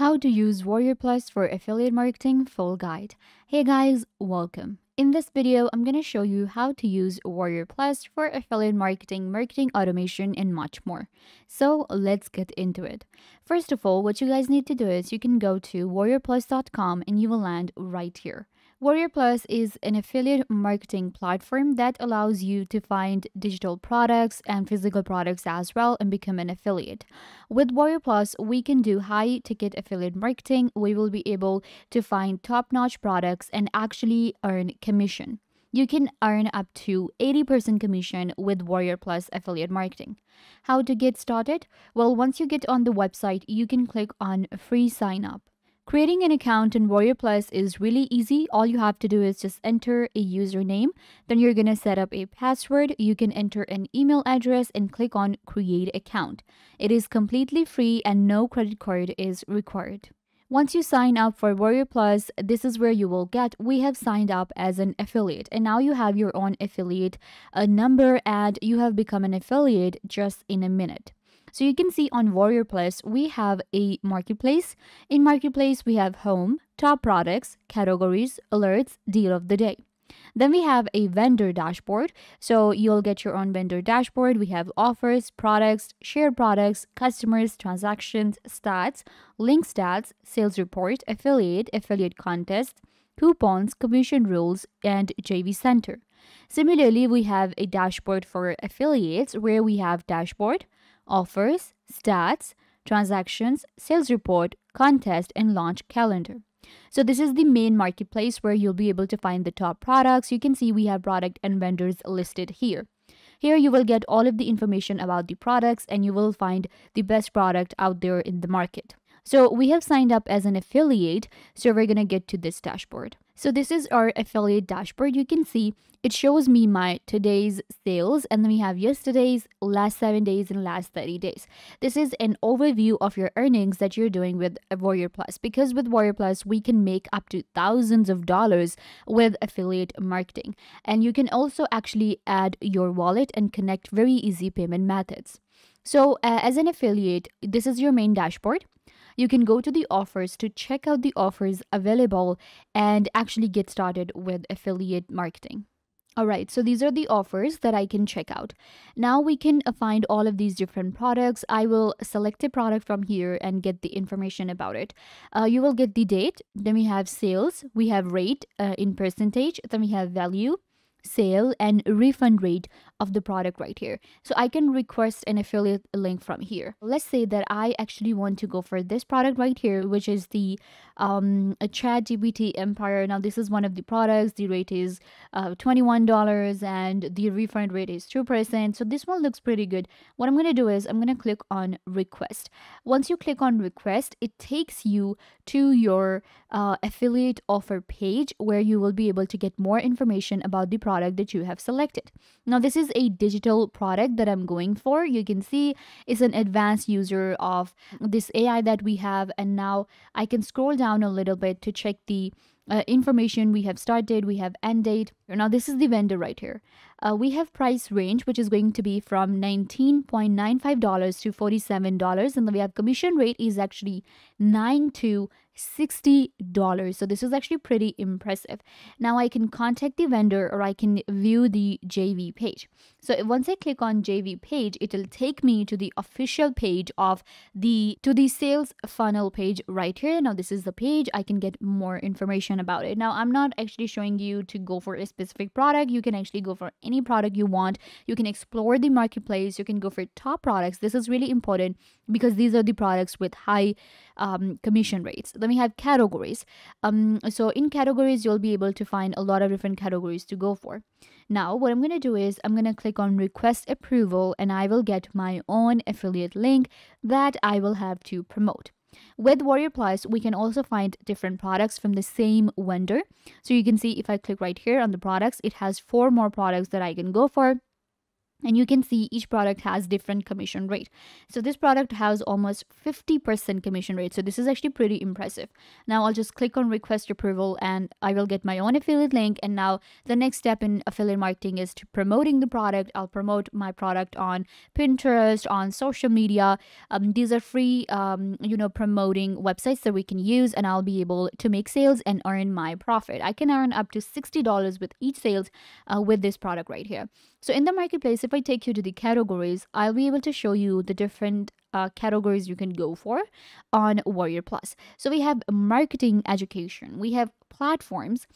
How to use Warrior Plus for affiliate marketing full guide. Hey guys, welcome. In this video, I'm going to show you how to use Warrior Plus for affiliate marketing, marketing automation, and much more. So let's get into it. First of all, what you guys need to do is you can go to warriorplus.com and you will land right here. Warrior Plus is an affiliate marketing platform that allows you to find digital products and physical products as well and become an affiliate. With Warrior Plus, we can do high ticket affiliate marketing. We will be able to find top notch products and actually earn commission. You can earn up to 80% commission with Warrior Plus affiliate marketing. How to get started? Well, once you get on the website, you can click on free sign up. Creating an account in Warrior Plus is really easy. All you have to do is just enter a username. Then you're going to set up a password. You can enter an email address and click on create account. It is completely free and no credit card is required. Once you sign up for Warrior Plus, this is where you will get we have signed up as an affiliate and now you have your own affiliate a number and you have become an affiliate just in a minute. So you can see on Warrior Plus, we have a marketplace. In marketplace, we have home, top products, categories, alerts, deal of the day. Then we have a vendor dashboard. So you'll get your own vendor dashboard. We have offers, products, shared products, customers, transactions, stats, link stats, sales report, affiliate, affiliate contest, coupons, commission rules, and JV Center. Similarly, we have a dashboard for affiliates where we have dashboard, offers, stats, transactions, sales report, contest, and launch calendar. So this is the main marketplace where you'll be able to find the top products. You can see we have product and vendors listed here. Here you will get all of the information about the products and you will find the best product out there in the market. So we have signed up as an affiliate, so we're going to get to this dashboard. So this is our affiliate dashboard. You can see it shows me my today's sales and then we have yesterday's, last 7 days and last 30 days. This is an overview of your earnings that you're doing with Warrior Plus because with Warrior Plus we can make up to thousands of dollars with affiliate marketing. And you can also actually add your wallet and connect very easy payment methods. So uh, as an affiliate, this is your main dashboard you can go to the offers to check out the offers available and actually get started with affiliate marketing. All right, so these are the offers that I can check out. Now we can find all of these different products. I will select a product from here and get the information about it. Uh, you will get the date, then we have sales, we have rate uh, in percentage, then we have value, sale and refund rate of the product right here. So I can request an affiliate link from here. Let's say that I actually want to go for this product right here, which is the um, Chat GPT Empire. Now this is one of the products. The rate is uh, $21 and the refund rate is 2%. So this one looks pretty good. What I'm going to do is I'm going to click on request. Once you click on request, it takes you to your uh, affiliate offer page where you will be able to get more information about the product that you have selected. Now this is a digital product that I'm going for. You can see it's an advanced user of this AI that we have. And now I can scroll down a little bit to check the uh, information we have started, we have end date. Now this is the vendor right here. Uh, we have price range, which is going to be from $19.95 to $47. And we have commission rate is actually 9 to $60. So this is actually pretty impressive. Now I can contact the vendor or I can view the JV page. So once I click on JV page, it will take me to the official page of the to the sales funnel page right here. Now this is the page. I can get more information about it. Now I'm not actually showing you to go for a specific product. You can actually go for any product you want. You can explore the marketplace. You can go for top products. This is really important because these are the products with high um, commission rates. Then we have categories. Um, so in categories, you'll be able to find a lot of different categories to go for. Now, what I'm going to do is I'm going to click on request approval and I will get my own affiliate link that I will have to promote. With Warrior Plus, we can also find different products from the same vendor. So you can see if I click right here on the products, it has four more products that I can go for. And you can see each product has different commission rate. So this product has almost 50% commission rate. So this is actually pretty impressive. Now i'll just click on request approval and i will get my own affiliate link. And now the next step in affiliate marketing is to promoting the product. I'll promote my product on pinterest on social media. Um, these are free um, you know promoting websites that we can use and i'll be able to make sales and earn my profit. I can earn up to $60 with each sales uh, with this product right here so in the marketplace, if I take you to the categories, I'll be able to show you the different uh, categories you can go for on Warrior Plus. So we have marketing education, we have platforms.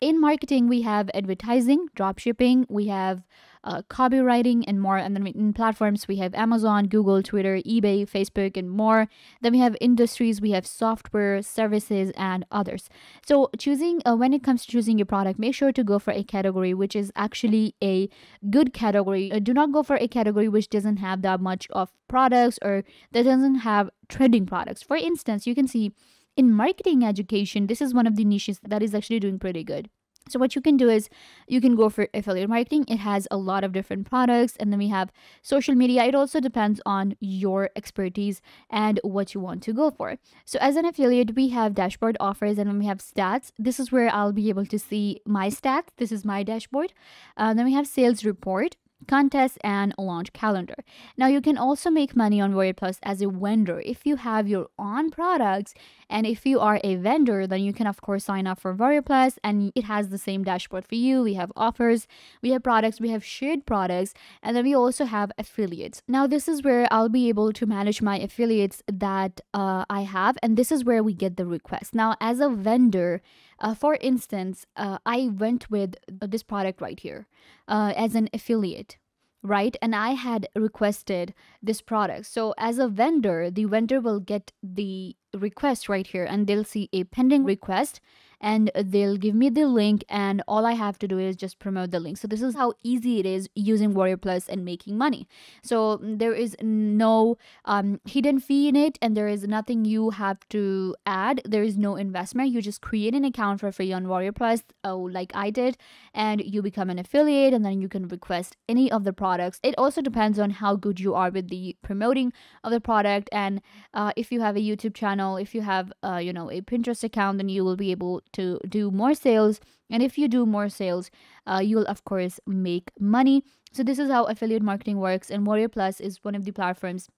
In marketing, we have advertising, dropshipping, we have uh, copywriting, and more. And then in platforms, we have Amazon, Google, Twitter, eBay, Facebook, and more. Then we have industries, we have software, services, and others. So, choosing uh, when it comes to choosing your product, make sure to go for a category which is actually a good category. Uh, do not go for a category which doesn't have that much of products or that doesn't have trending products. For instance, you can see in marketing education, this is one of the niches that is actually doing pretty good. So what you can do is you can go for affiliate marketing. It has a lot of different products and then we have social media. It also depends on your expertise and what you want to go for. So as an affiliate, we have dashboard offers and then we have stats. This is where I'll be able to see my stats. This is my dashboard. Uh, then we have sales report contest and launch calendar. Now you can also make money on Plus as a vendor if you have your own products and if you are a vendor then you can of course sign up for Warrior Plus and it has the same dashboard for you. We have offers, we have products, we have shared products and then we also have affiliates. Now this is where I'll be able to manage my affiliates that uh, I have and this is where we get the request. Now as a vendor uh, for instance, uh, I went with this product right here uh, as an affiliate right and i had requested this product so as a vendor the vendor will get the request right here and they'll see a pending request and they'll give me the link and all I have to do is just promote the link. So this is how easy it is using Warrior Plus and making money. So there is no um, hidden fee in it and there is nothing you have to add. There is no investment. You just create an account for free on Warrior Plus oh, like I did and you become an affiliate and then you can request any of the products. It also depends on how good you are with the promoting of the product and uh, if you have a YouTube channel, if you have uh, you know a Pinterest account, then you will be able to do more sales. And if you do more sales uh, you'll of course make money. So this is how affiliate marketing works. And warrior plus is one of the platforms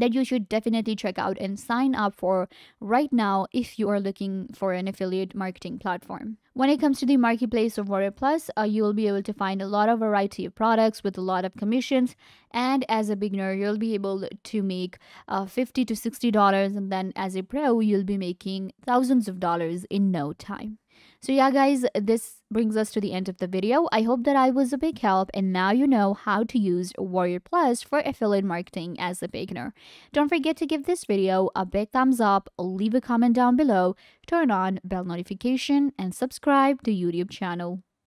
that you should definitely check out and sign up for right now if you are looking for an affiliate marketing platform. When it comes to the marketplace of Warrior Plus, uh, you will be able to find a lot of variety of products with a lot of commissions. And as a beginner, you'll be able to make uh, 50 to $60. And then as a pro, you'll be making thousands of dollars in no time. So yeah guys, this brings us to the end of the video. I hope that I was a big help and now you know how to use Warrior Plus for affiliate marketing as a beginner. Don't forget to give this video a big thumbs up, leave a comment down below, turn on bell notification and subscribe to YouTube channel.